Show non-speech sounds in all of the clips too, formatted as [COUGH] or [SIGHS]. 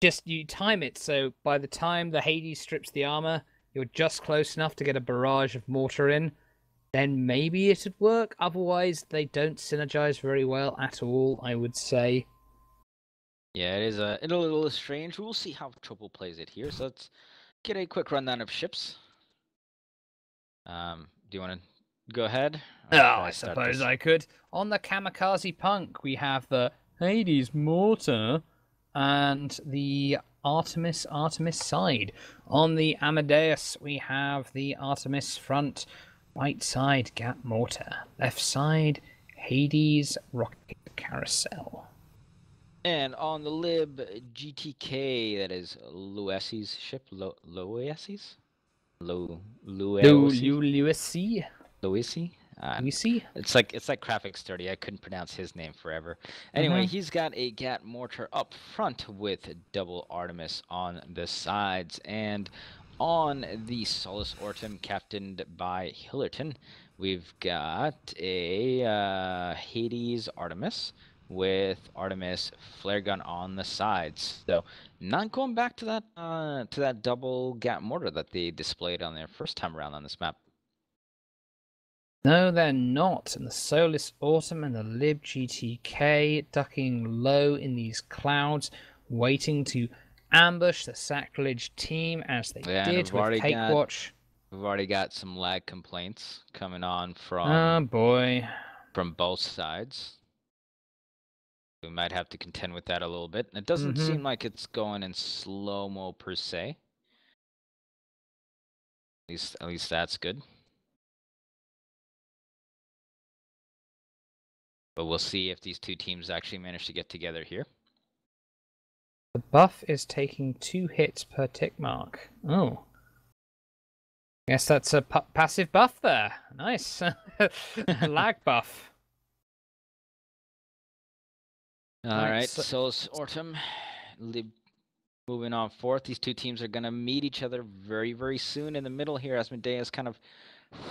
just you time it so by the time the Hades strips the armor, you're just close enough to get a barrage of mortar in. Then maybe it'd work. Otherwise, they don't synergize very well at all. I would say. Yeah, it is a, a little strange. We'll see how Trouble plays it here. So let's get a quick rundown of ships. Um, do you want to go ahead? Oh, I suppose I could. On the Kamikaze Punk, we have the Hades Mortar and the Artemis Artemis side. On the Amadeus, we have the Artemis front, right side Gat Mortar, left side Hades Rocket Carousel. And on the lib GTK, that is Luesi's ship, Lo Luesi's? Lo Luesi? Uh, Luesi? It's like it's like graphics 30. I couldn't pronounce his name forever. Anyway, Mhm. he's got a Gat mortar up front with double Artemis on the sides, and on the Solus Ortum, captained by Hillerton, we've got a uh, Hades Artemis with Artemis flare gun on the sides. So not going back to that uh, to that double Gat mortar that they displayed on their first time around on this map. No, they're not. And the Solus Autumn and the Lib GTK ducking low in these clouds, waiting to ambush the Sacrilege team as they Yeah, did with Cake got- Watch. We've already got some lag complaints coming on from Oh boy. from both sides. We might have to contend with that a little bit. It doesn't Mhm. seem like it's going in slow mo per se. At least, at least that's good. But we'll see if these two teams actually manage to get together here. The buff is taking two hits per tick mark. Oh. Guess that's a pa- passive buff there. Nice. [LAUGHS] Lag buff. All Right, right, so- Solus Ortum, moving on forth. These two teams are going to meet each other very, very soon. In the middle here, Asmodeus kind of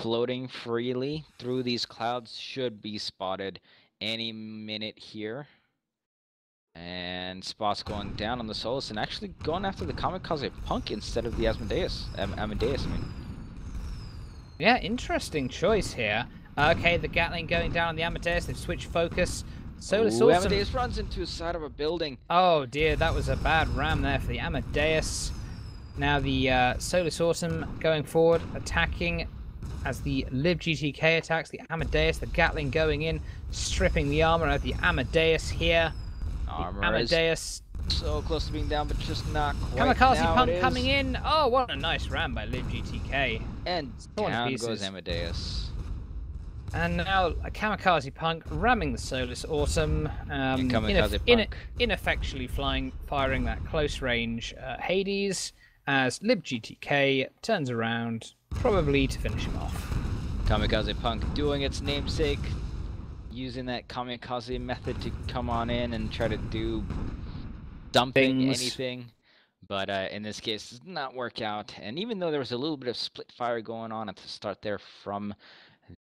floating freely through these clouds, should be spotted any minute here. And spots going down on the Solus and actually going after the Kamikaze Punk instead of the Asmodeus. Am- Amadeus, I mean. Yeah, interesting choice here. Okay, the Gatling going down on the Amadeus. They've switched focus. Solus Ooh, Awesome. Amadeus runs into the side of a building. Oh dear, that was a bad ram there for the Amadeus. Now the uh, Solus Autumn going forward, attacking as the Lib GTK attacks the Amadeus. The Gatling going in, stripping the armor of the Amadeus here. The Armor is Amadeus. so close to being down, but just not quite. Kamikaze Now Punk coming in. Oh, what a nice ram by Lib GTK. And Torn down pieces. goes Amadeus. And now a Kamikaze Punk ramming the Solus Autumn. Um, ineff- Punk. ineffectually flying, firing that close range uh, Hades as Lib GTK turns around, probably to finish him off. Kamikaze Punk doing its namesake, using that kamikaze method to come on in and try to do dumping Things. anything. But uh, in this case, it did not work out. And even though there was a little bit of split fire going on at the start there from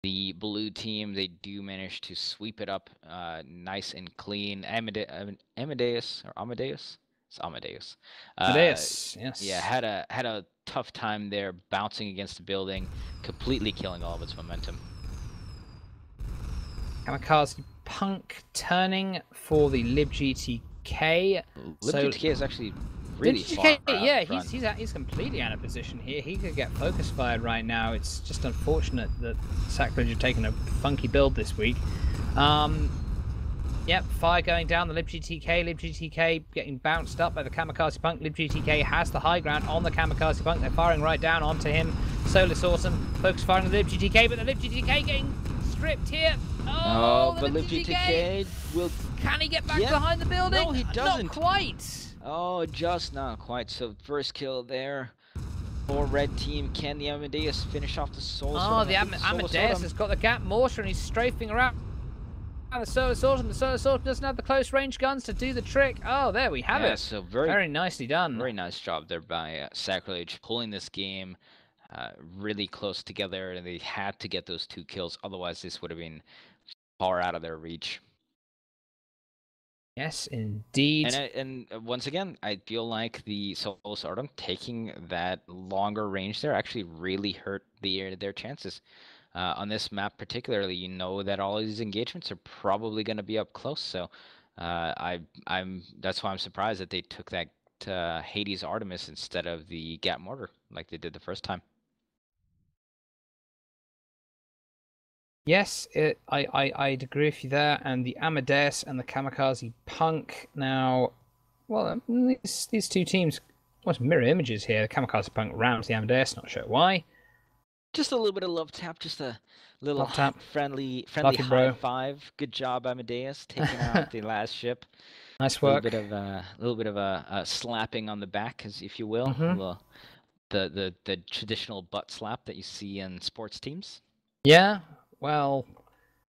the blue team, they do manage to sweep it up uh, nice and clean. Amade- Amadeus or Amadeus? It's Amadeus. Uh, yes. yeah, had a had a tough time there, bouncing against the building, completely killing all of its momentum. Kamikaze Punk turning for the Lib GTK. So- is actually really Lib far out yeah, he's he's, out, he's completely out of position here. He could get focus fired right now. It's just unfortunate that Sacrilege have taken a funky build this week. Um, Yep, fire going down the Lib GTK. Lib GTK getting bounced up by the Kamikaze Punk. Lib GTK has the high ground on the Kamikaze Punk. They're firing right down onto him. Solus Awesome. Focus firing the Lib GTK, but the Lib GTK getting stripped here. Oh, Oh, the but Lib Lib GTK. GTK will. Can he get back behind the building? No, he doesn't. Not quite. Oh, just not quite. So first kill there for red team. Can the Amadeus finish off the Soul? Oh, the Am- Amadeus has got the gat mortar and he's strafing around. And the Solus Autumn, the Solus Autumn doesn't have the close range guns to do the trick. Oh, there we have yeah, it. So very, Very nicely done. very nice job there by uh, Sacrilege pulling this game uh, really close together, and they had to get those two kills. Otherwise, this would have been far out of their reach. Yes, indeed. And, I- and uh, once again, I feel like the Solus Artem taking that longer range there actually really hurt the, their chances. Uh, on this map particularly, you know that all these engagements are probably going to be up close. So uh, I, I'm that's why I'm surprised that they took that uh, Hades Artemis instead of the Gat Mortar like they did the first time. Yes, it, I, I, I'd agree with you there. And the Amadeus and the Kamikaze Punk. Now, well, um, these, these two teams, almost mirror images here. The Kamikaze Punk rounds the Amadeus, not sure why. Just a little bit of love tap, just a little Love tap. friendly, friendly you, high bro. five. Good job, Amadeus, [LAUGHS] taking out the last ship. Nice A little work. bit of a little bit of a, a slapping on the back, as if you will, Mhm. the, the the the traditional butt slap that you see in sports teams. Yeah, well,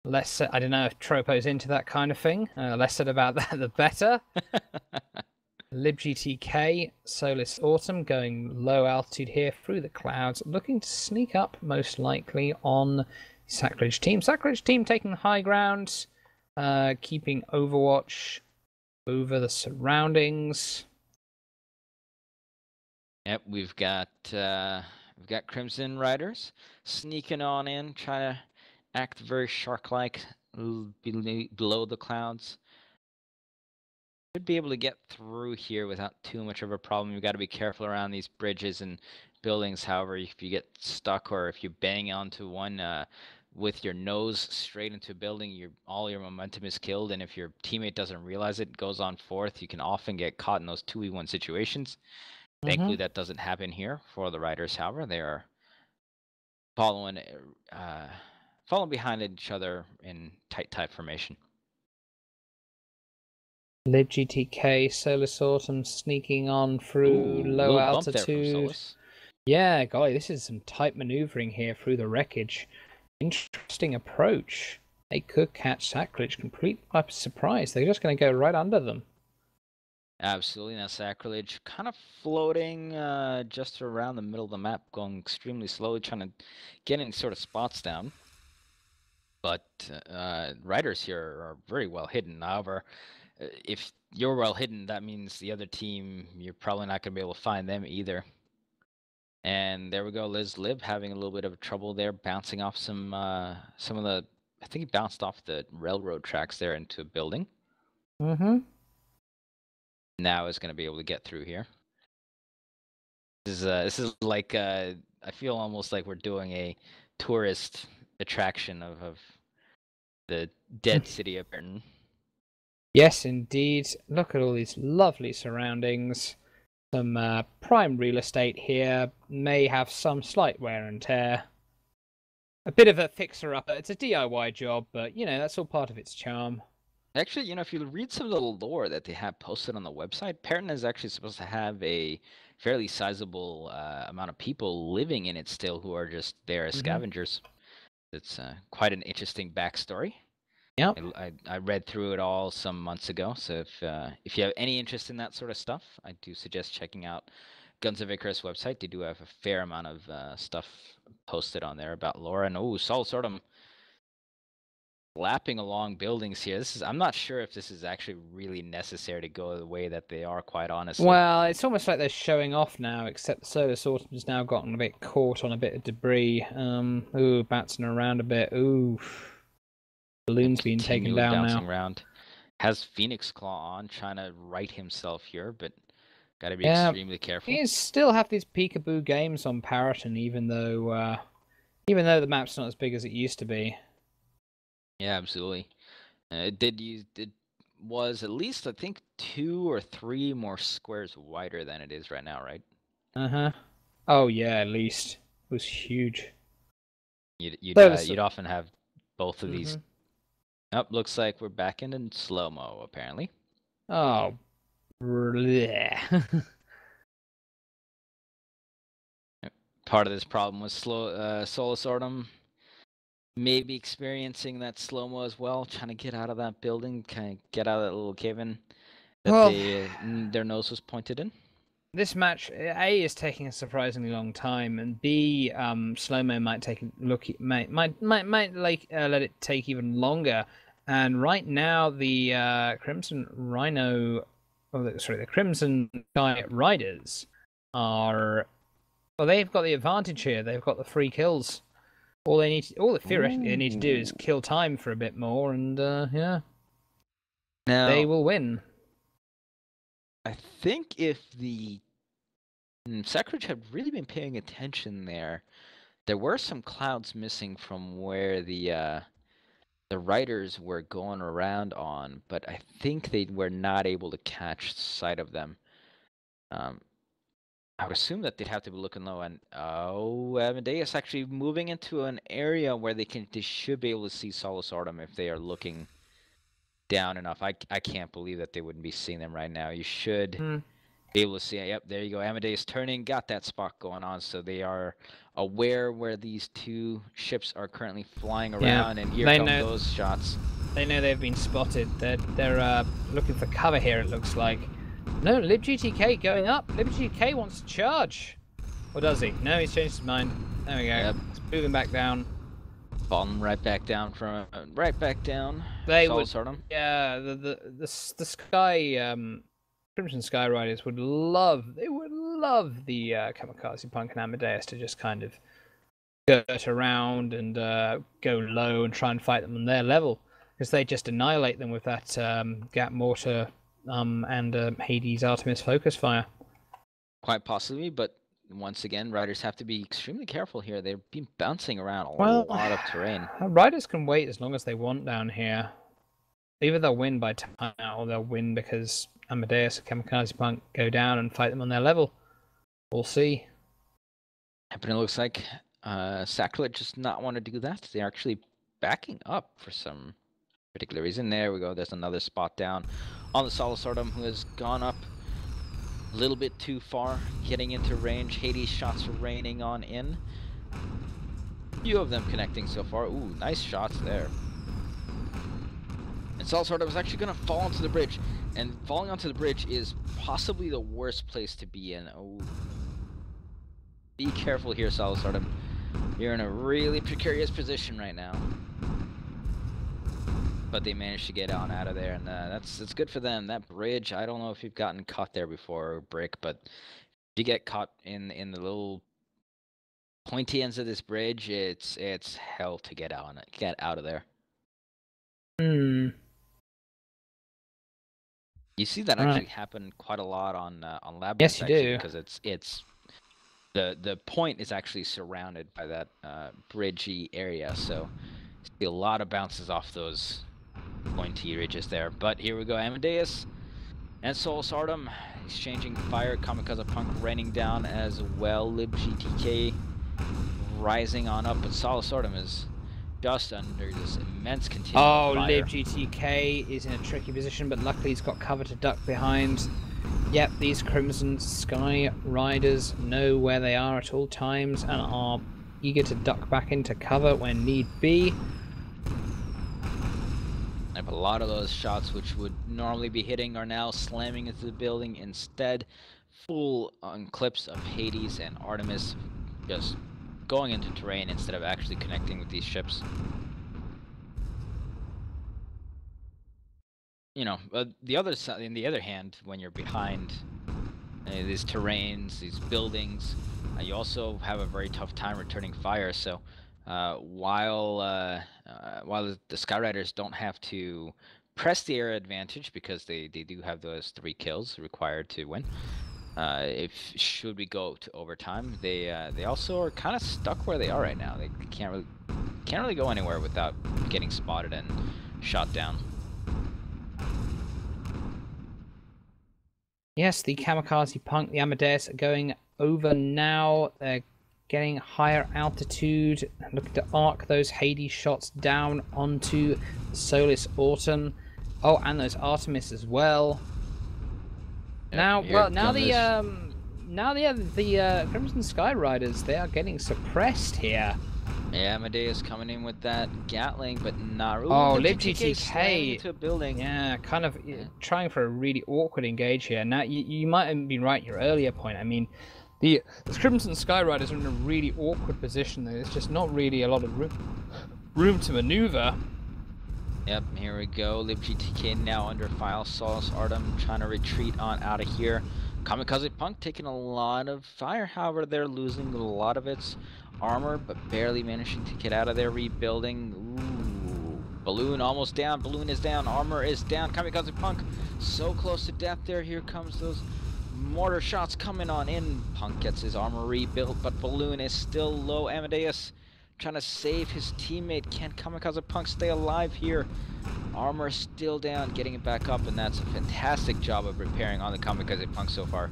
less I don't know if Tropo's into that kind of thing. Uh, less said about [LAUGHS] that, the better. [LAUGHS] LibGTK, Solus Autumn going low altitude here through the clouds, looking to sneak up most likely on Sacrilege team. Sacrilege team taking high ground, uh, keeping Overwatch over the surroundings. Yep, we've got uh, we've got Crimson Riders sneaking on in, trying to act very shark-like below the clouds. Should be able to get through here without too much of a problem. You've got to be careful around these bridges and buildings. However, if you get stuck or if you bang onto one uh, with your nose straight into a building, your all your momentum is killed. And if your teammate doesn't realize it, goes on fourth, you can often get caught in those two v one situations. Thankfully, that doesn't happen here for the riders. However, they are following, uh, following behind each other in tight type formation. LibGTK, Solus Autumn sneaking on through Ooh, low little bump there from altitude. Yeah, golly, this is some tight maneuvering here through the wreckage. Interesting approach. They could catch Sacrilege complete by surprise. They're just going to go right under them. Absolutely, now sacrilege kind of floating uh, just around the middle of the map, going extremely slowly, trying to get any sort of spots down. But uh, riders here are very well hidden. However, if you're well hidden, that means the other team you're probably not going to be able to find them either. And there we go, Liz Lib having a little bit of trouble there, bouncing off some uh, some of the. I think he bounced off the railroad tracks there into a building. Mm-hmm. now is going to be able to get through here. This is uh, this is like uh, I feel almost like we're doing a tourist attraction of, of the dead [LAUGHS] city of Paritan. Yes, indeed. Look at all these lovely surroundings. Some uh, prime real estate here. May have some slight wear and tear. A bit of a fixer-upper. It's a DIY job, but you know that's all part of its charm. Actually, you know, if you read some of the lore that they have posted on the website, Paritan is actually supposed to have a fairly sizable uh, amount of people living in it still who are just there as Mhm. scavengers. It's uh, quite an interesting backstory. Yep. I, I, I read through it all some months ago, so if uh, if you have any interest in that sort of stuff, I do suggest checking out Guns of Icarus website. They do have a fair amount of uh, stuff posted on there about lore. And oh, Saul Sordom lapping along buildings here. This is I'm not sure if this is actually really necessary to go the way that they are. Quite honestly. Well, it's almost like they're showing off now, except solar autumn's now gotten a bit caught on a bit of debris. Um, ooh, bouncing around a bit. Ooh, balloons being taken down now. around. Has Phoenix Claw on, trying to right himself here, but got to be Yeah, extremely careful. You still have these peekaboo games on Paritan, even though, uh, even though the map's not as big as it used to be. Yeah, absolutely. Uh, it did use it was at least I think two or three more squares wider than it is right now, right? Uh huh. Oh yeah, at least it was huge. You'd you'd, uh, you'd often have both of these. Mhm. Oh, looks like we're back in in slow mo apparently. Oh. bleh. Part of this problem was slow uh, Solus maybe experiencing that slow mo as well, trying to get out of that building, kind of get out of that little cave in that Well- they, uh, their nose was pointed in. This match, A is taking a surprisingly long time, and B, um, slow mo might take a look, might might might might like uh, let it take even longer. And right now, the uh, Crimson Rhino, oh, the, sorry, the Crimson Sky Riders are, well, they've got the advantage here. They've got the free kills. All they need, to, all the theoretically they need to do is kill time for a bit more, and uh, yeah, Now, they will win. I think if the mm, had really been paying attention there, there were some clouds missing from where the uh, the riders were going around on, but I think they were not able to catch sight of them. Um, I would assume that they'd have to be looking low, and oh, Amadeus actually moving into an area where they can they should be able to see Solus Artem if they are looking down enough. I I can't believe that they wouldn't be seeing them right now. You should Hmm. be able to see. Yep, there you go. Amadeus turning, got that spot going on, so they are aware where these two ships are currently flying around, Yeah, and here they come know- those shots. They know they've been spotted. They're they're uh, looking for cover here. It looks like. No, LibGTK going up. LibGTK wants to charge. Or does he? No, he's changed his mind. There we go. Yep. Back down. Falling right back down from uh, right back down. They would. Yeah, the the the, the Sky um, Crimson Sky Riders would love. They would love the uh, Kamikaze Punk and Amadeus to just kind of skirt around and uh, go low and try and fight them on their level, because they just annihilate them with that um, Gat Mortar um, and uh, Hades Artemis Focus Fire. Quite possibly, but once again, riders have to be extremely careful here. They've been bouncing around a Well, lot of terrain. [SIGHS] Riders can wait as long as they want down here. Either they'll win by time or they'll win because Amadeus and Kamikaze Punk go down and fight them on their level. We'll see. But it looks like uh, Sacrilege does not want to do that. They're actually backing up for some particular reason. There we go. There's another spot down on the Solus Artem who has gone up a little bit too far, getting into range. Hades shots are raining on in. Few of them connecting so far. Ooh, nice shots there. And Solus Artem is actually going to fall onto the bridge. And falling onto the bridge is possibly the worst place to be in. Oh, be careful here, Artem. You're in a really precarious position right now. But they managed to get on out of there, and uh, that's that's good for them. That bridge, I don't know if you've gotten caught there before, or Brick, but if you get caught in in the little pointy ends of this bridge, it's it's hell to get out get out of there. Hmm. You see that Right. actually happen quite a lot on uh, on Labyrinth. Yes, you do. because it's it's the the point is actually surrounded by that uh, bridgey area, so see a lot of bounces off those pointy ridges there. But here we go, Amadeus and Solus Artem exchanging fire. Kamikaze Punk raining down as well. Lib GTK rising on up, but Solus Artem is just under this immense continuum. Oh, fire. Lib GTK is in a tricky position, but luckily he's got cover to duck behind. Yep, these Crimson Sky Riders know where they are at all times and are eager to duck back into cover when need be. A lot of those shots which would normally be hitting are now slamming into the building instead. Full on clips of Hades and Artemis just going into terrain instead of actually connecting with these ships. You know, uh, the other side, in the other hand, when you're behind uh, these terrains, these buildings, uh, you also have a very tough time returning fire. So, uh, while uh, uh, while the, Skyriders don't have to press the air advantage because they, they do have those three kills required to win. Uh, if should we go to overtime, they uh, they also are kind of stuck where they are right now. They can't really can't really go anywhere without getting spotted and shot down. Yes, the Kamikaze Punk, the Amadeus are going over now. They're getting higher altitude, looking to arc those Hades shots down onto Solis Autumn. Oh, and those Artemis as well. Yep, now, well, now the um, now the other the uh, Crimson Sky Riders they are getting suppressed here. Yeah, Amadeus coming in with that Gatling, but not. Ooh, Oh, the Lib GTK slamming GTK. into a building. Yeah, kind of uh, Yeah. trying for a really awkward engage here. Now, you, you might have been right in your earlier point. I mean, the, the Crimson Sky Riders are in a really awkward position. There. There's just not really a lot of room, room to maneuver. Yep, here we go. LibGTK now under file. Solace Artem trying to retreat on out of here. Kamikaze Punk taking a lot of fire. However, they're losing a lot of its armor, but barely managing to get out of there. Rebuilding. Ooh. Balloon almost down. Balloon is down. Armor is down. Kamikaze Punk so close to death there. Here comes those mortar shots coming on in. Punk gets his armor rebuilt, but Balloon is still low. Amadeus trying to save his teammate. Can't Kamikaze Punk stay alive here? Armor still down, getting it back up, and that's a fantastic job of repairing on the Kamikaze Punk so far.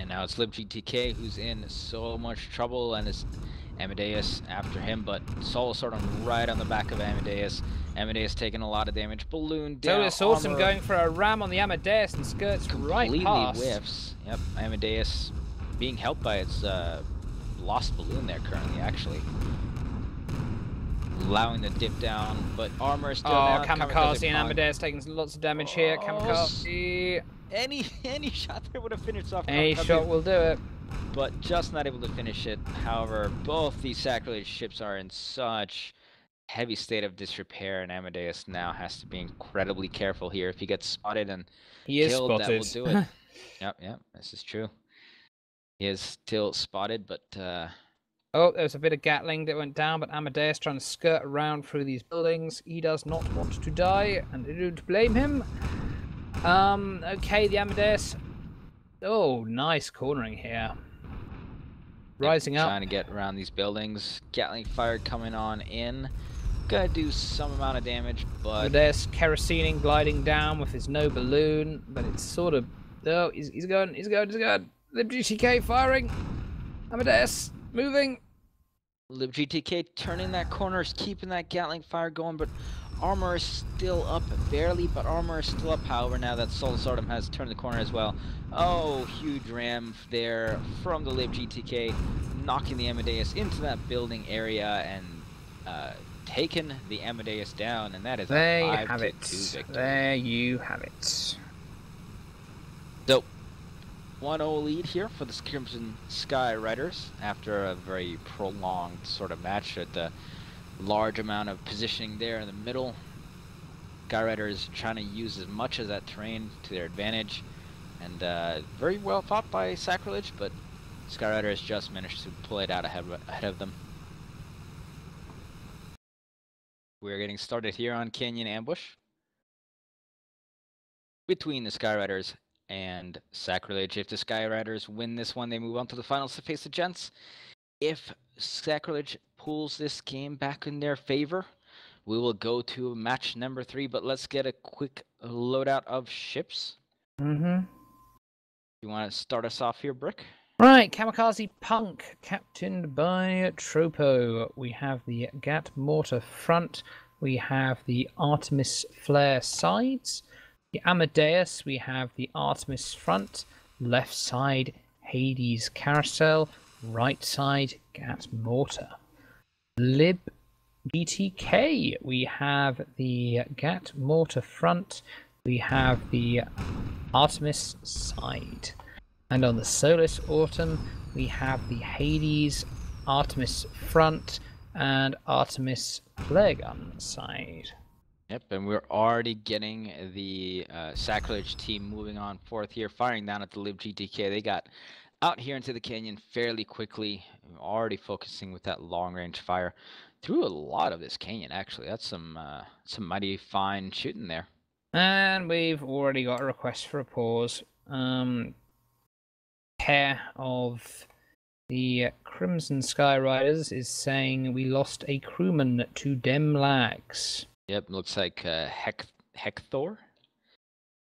And now it's LibGTK who's in so much trouble, and it's Amadeus after him, but Soul sort of right on the back of Amadeus. Amadeus taking a lot of damage. Balloon down. So it's awesome going for a ram on the Amadeus and skirts completely right past. whiffs. Yep, Amadeus being helped by its uh, lost balloon there currently, actually. Allowing the dip down, but armor is still oh, down. Kamikaze and Amadeus taking lots of damage here. Oh, Kamikaze. Any [LAUGHS] any shot there would have finished off. Any shot will do it. But just not able to finish it. However, both these sacrilege ships are in such heavy state of disrepair, and Amadeus now has to be incredibly careful here. If he gets spotted and he killed, spotted. that will do it. [LAUGHS] yep, yep, this is true. He is still spotted, but uh, Oh, there's a bit of Gatling that went down, but Amadeus trying to skirt around through these buildings. He does not want to die, and I don't blame him. Um, okay, the Amadeus. Oh, nice cornering here. Rising yep, up. Trying to get around these buildings. Gatling fire coming on in. Gonna do some amount of damage, but... Amadeus kerosening, gliding down with his no balloon, but it's sort of... Oh, he's, he's going, he's going, he's going. LibGTK firing. Amadeus moving. LibGTK turning that corner, is keeping that Gatling fire going, but armor is still up, barely, but armor is still up. However, now that Soul Artem has turned the corner as well. Oh, huge ram there from the Lib GTK, knocking the Amadeus into that building area and uh, taking the Amadeus down, and that is there a 5 you have it. 2 victory. There you have it. So, 1-0 lead here for the Crimson Sky Riders after a very prolonged sort of match at the large amount of positioning there in the middle. Sky is trying to use as much of that terrain to their advantage and uh, very well fought by Sacrilege, but Sky has just managed to pull it out ahead, ahead of them. We're getting started here on Canyon Ambush between the Sky Riders and Sacrilege. If the Sky Riders win this one, they move on to the finals to face the Gents. If Sacrilege pulls this game back in their favor, we will go to match number three. But let's get a quick loadout of ships. Mm-hmm. You want to start us off here, Brick? Right, Kamikaze Punk, captained by Tropo. We have the Gat Mortar front. We have the Artemis Flare sides. The Amadeus, we have the Artemis front. Left side, Hades Carousel. Right side, Gat Mortar. Lib GTK, we have the Gat Mortar front. We have the Artemis side. And on the Solus Autumn, we have the Hades Artemis front and Artemis Flare Gun side. Yep, and we're already getting the uh, Sacrilege team moving on fourth here, firing down at the Lib GTK. They got out here into the canyon fairly quickly, already focusing with that long range fire through a lot of this canyon. Actually, that's some uh, some mighty fine shooting there. And we've already got a request for a pause. Um, pair of the Crimson Sky Riders is saying we lost a crewman to dem lags. Yep, looks like uh, Hec Hector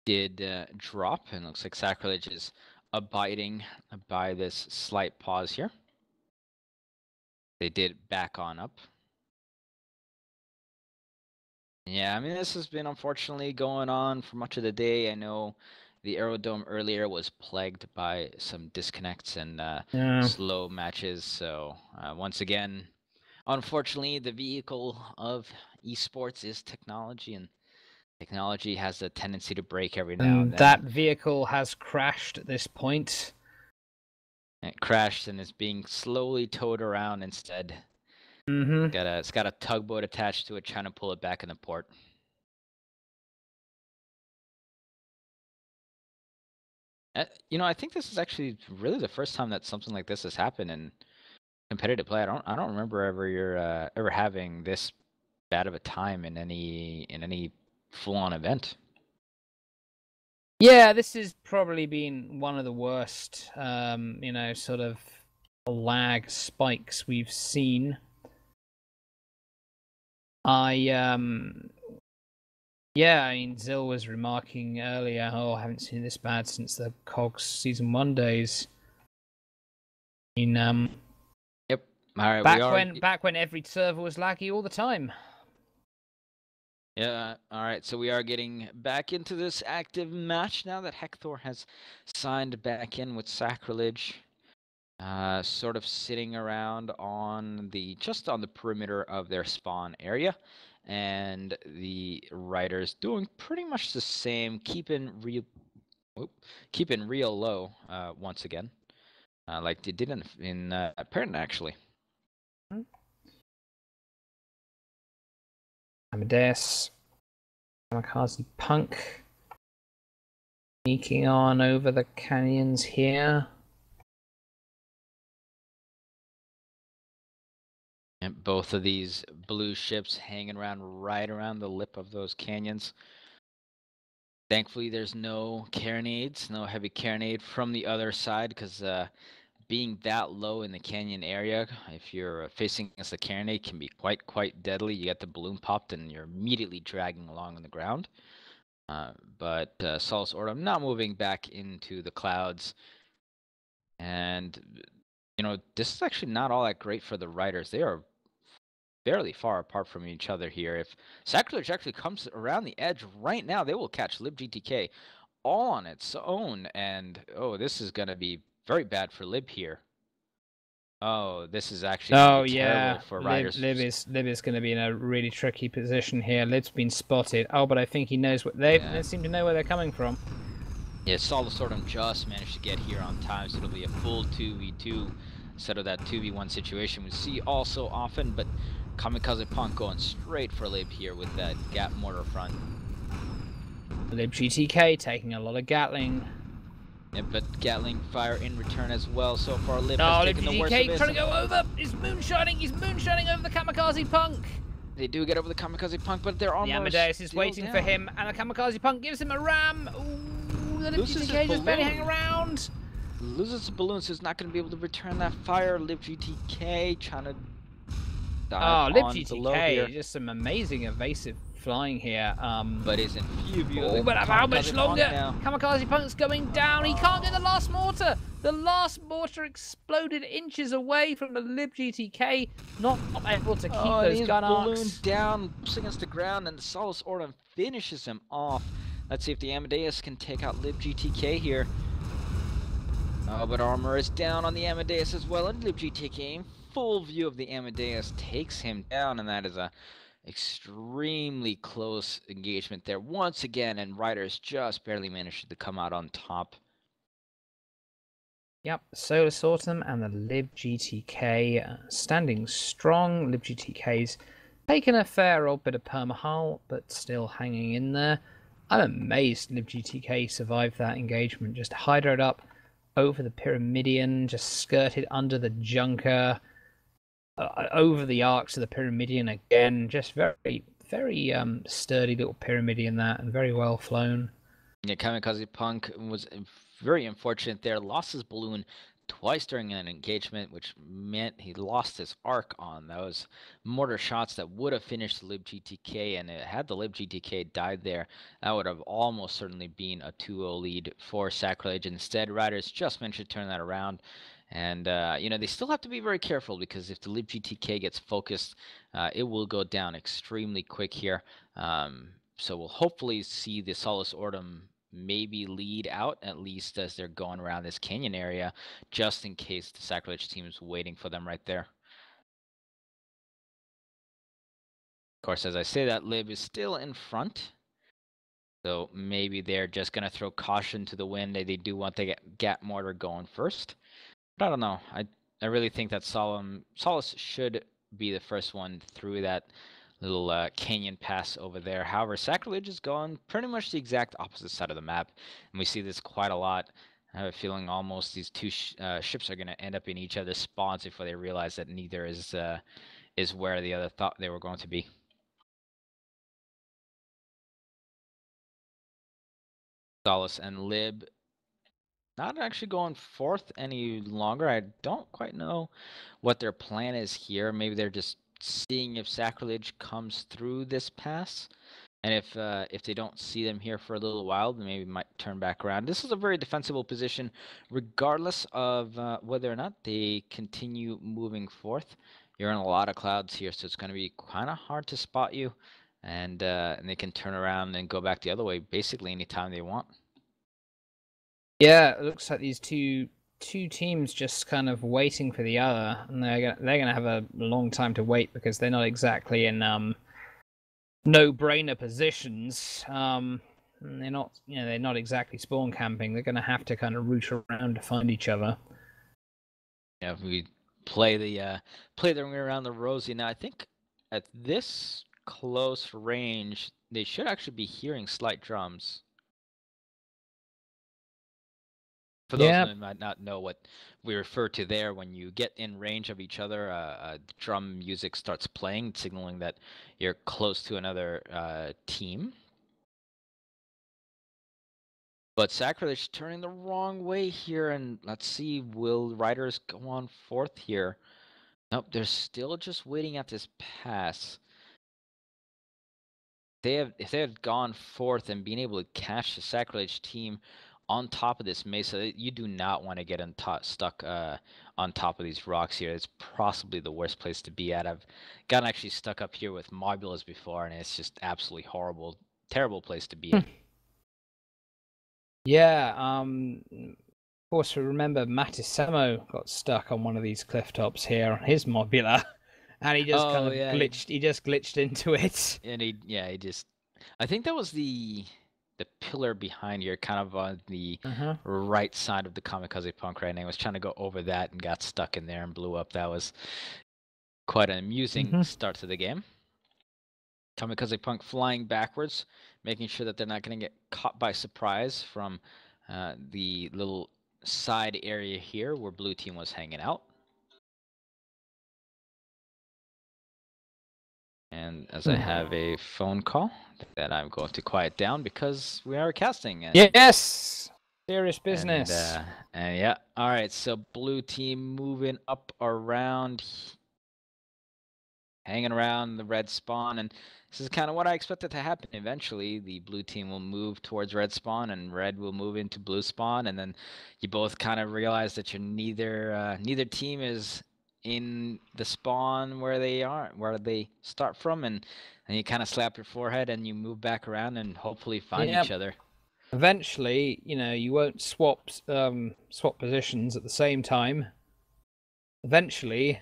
did uh, drop, and looks like Sacrilege is abiding by this slight pause here. They did back on up. Yeah, I mean, this has been unfortunately going on for much of the day. I know the Aerodome earlier was plagued by some disconnects and uh, Yeah. slow matches. So, uh, once again, unfortunately, the vehicle of esports is technology, and technology has a tendency to break every now and And then. that vehicle has crashed at this point. It crashed and is being slowly towed around instead. Mm-hmm. Got a, it's got a tugboat attached to it, trying to pull it back in the port. Uh, you know, I think this is actually really the first time that something like this has happened in competitive play. I don't, I don't remember ever you're uh, ever having this bad of a time in any in any full-on event. Yeah, this has probably been one of the worst, um, you know, sort of lag spikes we've seen. I um yeah, I mean Zill was remarking earlier, oh I haven't seen this bad since the COGS season one days. I mean um Yep. Right. back when back when every server was laggy all the time. Yeah. All right. So we are getting back into this active match now that Hector has signed back in with Sacrilege. Uh, sort of sitting around on the just on the perimeter of their spawn area, and the riders doing pretty much the same, keeping real, keeping real low uh, once again, uh, like they did in in uh, Paritan actually. Amadeus, Kamikaze Punk, sneaking on over the canyons here. And both of these blue ships hanging around right around the lip of those canyons. Thankfully, there's no carronades, no heavy carronade from the other side, because uh, being that low in the canyon area, if you're uh, facing against the carronade, can be quite quite deadly. You get the balloon popped, and you're immediately dragging along on the ground. Uh, but uh, Solus Ortum not moving back into the clouds, and you know, this is actually not all that great for the riders. They are fairly far apart from each other here. If Sacrilege actually comes around the edge right now, they will catch LibGTK all on its own. And oh, this is going to be very bad for Lib here. Oh, this is actually Oh yeah, terrible for Lib, riders. Lib is Lib is going to be in a really tricky position here. Lib's been spotted. Oh, but I think he knows what they Yeah. they seem to know where they're coming from. Yeah, Solus Ortum just managed to get here on time, so it'll be a full 2v2 instead of that 2v1 situation we see all so often, but Kamikaze Punk going straight for Lib here with that gat mortar front. Lib GTK taking a lot of Gatling. Yeah, but Gatling fire in return as well. So far, Lib Oh, has taken the worst of it. trying to go over. He's moonshining. He's moonshining over the Kamikaze Punk. They do get over the Kamikaze Punk, but they're The almost Amadeus is waiting for him, and the Kamikaze Punk gives him a ram. Ooh, the Loses GTK just barely balloon. hang around. Loses the balloon, so he's not going to be able to return that fire. Lib GTK trying to Oh, dive on below GTK, here, just some amazing evasive flying here. Um, but is in few view of Oh, but how much longer? Kamikaze Punk's going down. He can't get the last mortar. The last mortar exploded inches away from the Lib GTK, not able to keep oh, and those he's gun ballooned arcs. down, pushing against the ground, and Solus Ortum finishes him off. Let's see if the Amadeus can take out Lib GTK here. Oh, but armor is down on the Amadeus as well, and Lib GTK in full view of the Amadeus takes him down, and that is a extremely close engagement there once again, and Riders just barely managed to come out on top. Yep, Solar Autumn and the Lib GTK uh, standing strong. Lib GTK's taken a fair old bit of permahull, but still hanging in there. I'm amazed Lib GTK survived that engagement. Just hydrated up over the Pyramidion, just skirted under the Junker, uh, over the arcs of the Pyramidion again. Just very, very um, sturdy little Pyramidion that, and very well flown. Yeah, Kamikaze Punk was very unfortunate there. Lost his balloon twice during an engagement, which meant he lost his arc on those mortar shots that would have finished the Lib GTK. And it, had the Lib GTK died there, that would have almost certainly been a 2 0 lead for Sacrilege. Instead, Riders just managed to turn that around. And, uh, you know, they still have to be very careful because if the Lib GTK gets focused, uh, it will go down extremely quick here. Um, so we'll hopefully see the Solus Ortum maybe lead out at least as they're going around this canyon area, just in case the Sacrilege team is waiting for them right there. Of course, as I say that, Lib is still in front. So maybe they're just going to throw caution to the wind. They, do want the Gat Mortar going first. But I don't know. I, I really think that Solemn, Solace should be the first one through that little uh, canyon pass over there. However, Sacrilege is going pretty much the exact opposite side of the map, and we see this quite a lot. I have a feeling almost these two sh uh, ships are going to end up in each other's spawns before they realize that neither is uh, is where the other thought they were going to be. Solace and Lib not actually going fourth any longer. I don't quite know what their plan is here. Maybe they're just seeing if sacrilege comes through this pass. And if uh, if they don't see them here for a little while, then maybe might turn back around. This is a very defensible position, regardless of uh, whether or not they continue moving forth. You're in a lot of clouds here, so it's going to be kind of hard to spot you, and uh, and they can turn around and go back the other way basically anytime they want. Yeah, it looks like these two two teams just kind of waiting for the other, and they're gonna, they're going to have a long time to wait because they're not exactly in um, no-brainer positions. Um, they're not, you know, they're not exactly spawn camping. They're going to have to kind of root around to find each other. Yeah, if we play the uh, play the around the rosy. Now, I think at this close range, they should actually be hearing slight drums. For those yep. who might not know what we refer to there, when you get in range of each other, uh, uh, drum music starts playing, signaling that you're close to another uh, team. But Sacrilege turning the wrong way here, and let's see, will Riders go on fourth here? Nope, they're still just waiting at this pass. They have, if they had gone fourth and been able to catch the Sacrilege team on top of this mesa, you do not want to get stuck uh, on top of these rocks here. It's possibly the worst place to be at. I've gotten actually stuck up here with mobulas before, and it's just absolutely horrible, terrible place to be in. Yeah, um, of course, we remember Matisemo got stuck on one of these cliff tops here on his mobula, [LAUGHS] and he just oh, kind of yeah. glitched. He just glitched into it. And he, yeah, he just. I think that was the the pillar behind here, kind of on the uh-huh. right side of the Kamikaze Punk right now. I was trying to go over that and got stuck in there and blew up. That was quite an amusing mm-hmm. start to the game. Kamikaze Punk flying backwards, making sure that they're not going to get caught by surprise from uh, the little side area here where blue team was hanging out. And as I hmm. have a phone call that I'm going to quiet down because we are casting. And, yes! Serious business. And, uh, and yeah, all right. So blue team moving up around, hanging around the red spawn, and this is kind of what I expected to happen. Eventually, the blue team will move towards red spawn, and red will move into blue spawn, and then you both kind of realize that you're neither uh, neither team is in the spawn where they are, where they start from, and and you kind of slap your forehead and you move back around and hopefully find each other. Eventually, you know, you won't swap um, swap positions at the same time. Eventually,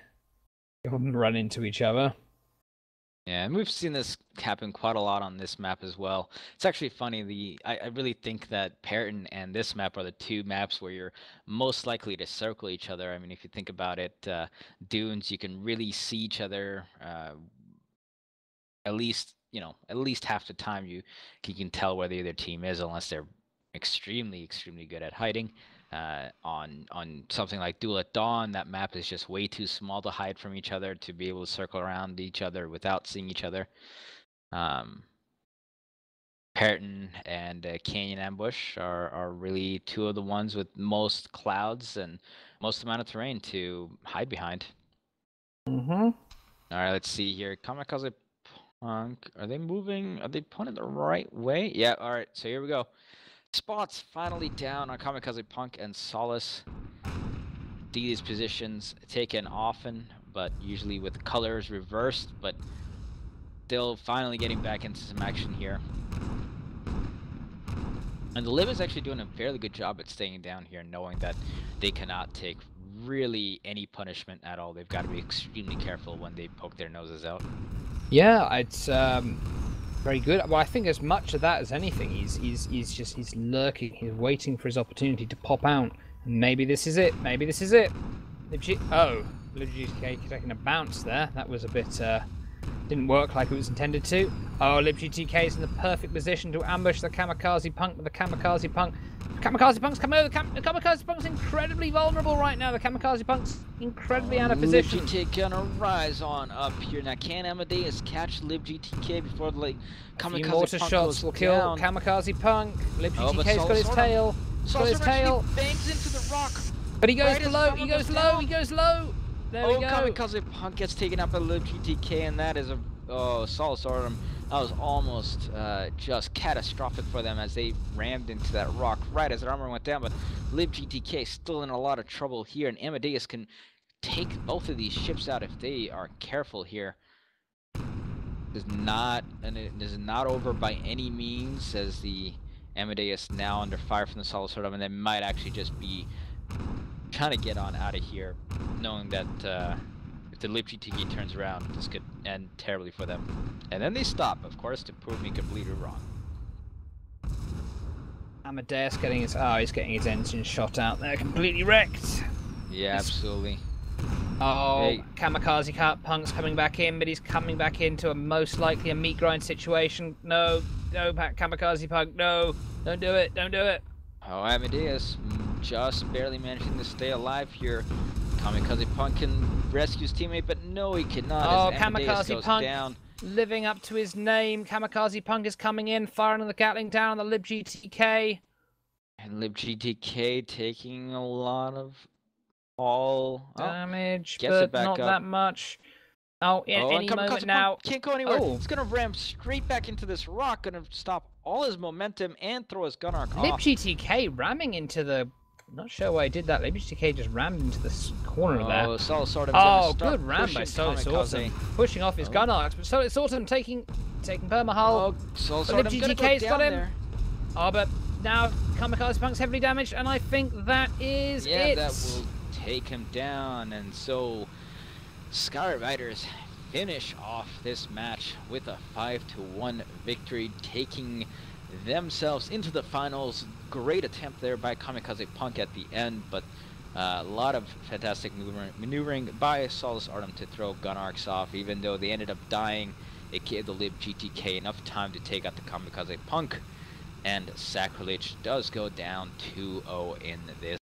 you'll run into each other. Yeah, and we've seen this happen quite a lot on this map as well. It's actually funny. The I, I really think that Paritan and this map are the two maps where you're most likely to circle each other. I mean, if you think about it, uh, dunes you can really see each other. Uh, at least you know at least half the time you, you can tell where the other team is, unless they're extremely extremely good at hiding. Uh, on on something like Duel at Dawn, that map is just way too small to hide from each other to be able to circle around each other without seeing each other. Um, and uh, Canyon Ambush are, are really two of the ones with most clouds and most amount of terrain to hide behind. Mm-hmm. All right, let's see here. Kamikaze Punk, are they moving? Are they pointing the right way? Yeah, all right, so here we go. Spots finally down on Kamikaze Punk and Solace. These positions taken often, but usually with colors reversed, but still finally getting back into some action here. And the Lib is actually doing a fairly good job at staying down here, knowing that they cannot take really any punishment at all. They've got to be extremely careful when they poke their noses out. Yeah, it's um, very good. Well, I think as much of that as anything, he's he's he's just he's lurking. He's waiting for his opportunity to pop out. maybe this is it. Maybe this is it. Oh, LibGTK taking a bounce there. That was a bit, uh, didn't work like it was intended to. Oh, LibGTK is in the perfect position to ambush the Kamikaze Punk, but the Kamikaze Punk The Kamikaze Punk's coming over. The, Kam the Kamikaze Punk's incredibly vulnerable right now. The Kamikaze Punk's incredibly out of position. LibGTK gonna rise on up here. Now, can Amadeus catch Lib LibGTK before the like, Kamikaze mortar Punk shots will kill down. Kamikaze Punk. LibGTK's oh, got his tail. Got his tail. bangs into the rock. But he goes right below. He goes low. Down. He goes low. There oh. Kamikaze Punk gets taken up by LibGTK, and that is a oh, Solus Ortum that was almost uh, just catastrophic for them as they rammed into that rock right as their armor went down. But LibGTK still in a lot of trouble here, and Amadeus can take both of these ships out if they are careful here. Is not and it is not over by any means as the Amadeus now under fire from the Solus Ortum, and they might actually just be trying to get on out of here, knowing that. Uh, the LibGTK turns around, this could end terribly for them. And then they stop, of course, to prove me completely wrong. Amadeus getting his oh he's getting his engine shot out there, completely wrecked. Yeah, he's... absolutely. Oh, hey. Kamikaze Punk's coming back in, but he's coming back into a most likely a meat grind situation. No, no, Kamikaze Punk, no, don't do it, don't do it. Oh, Amadeus, just barely managing to stay alive here. Kamikaze Punk can rescue his teammate, but no, he cannot. Oh, Kamikaze Punk down. living up to his name. Kamikaze Punk is coming in, firing on the Gatling down on the LibGTK. And LibGTK taking a lot of all oh, damage, but not up. that much. Oh, in, oh, any moment now. Can't go anywhere. Oh. It's gonna ram straight back into this rock, gonna stop all his momentum and throw his gun arc off. LibGTK ramming into the not sure why I did that. Maybe TK just rammed into the corner oh, there. So sort of oh, good ram by Solus Ortum. Pushing off his oh. gun arcs, but Solus Ortum taking taking permahull. Oh, Solus GTK's got him. There. Oh, but now Kamikaze Punk's heavily damaged, and I think that is yeah, it. that will take him down, and so Scarlet Riders finish off this match with a 5 to 1 victory, taking themselves into the finals. Great attempt there by Kamikaze Punk at the end, but uh, a lot of fantastic maneuvering by Solus Ortum to throw gun arcs off. Even though they ended up dying, it gave the Lib GTK enough time to take out the Kamikaze Punk, and Sacrilege does go down 2-0 in this.